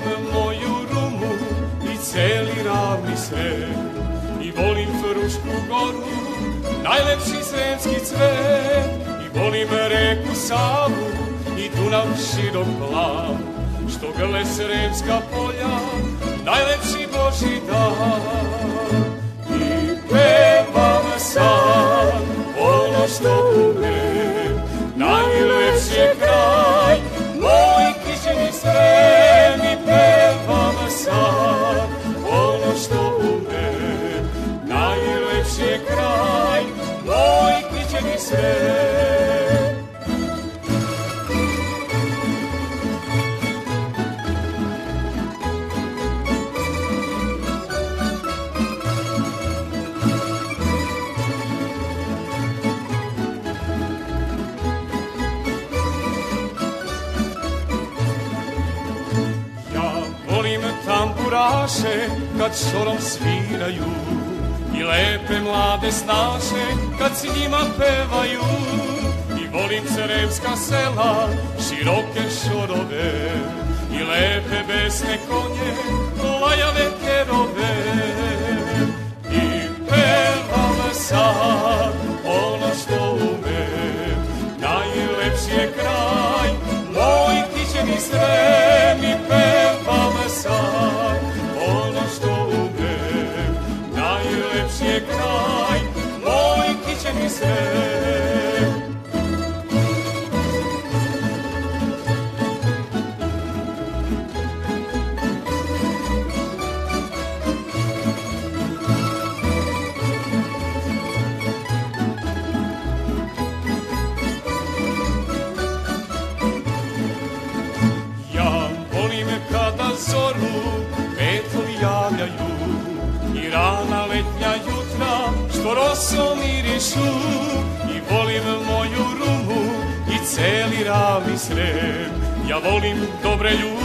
volim moju rumu i celi ravni sve i volim Frušku goru, najlepši sremski cvet. I volim reku Savu i Dunav širok plav. Što grle sremska polja, najlepši Boži dan. Srem Ja volim tamburaše kad šorom sviraju I lepe mlade snaše kad s njima pevaju. I volim crevska sela, široke šorove. I lepe besne konje, lajave kerove Je kraj, moj kićeni srem rana letnja jutra što rosom mirišu I volim moju rumu i celi ravni sred Ja volim dobre ljude,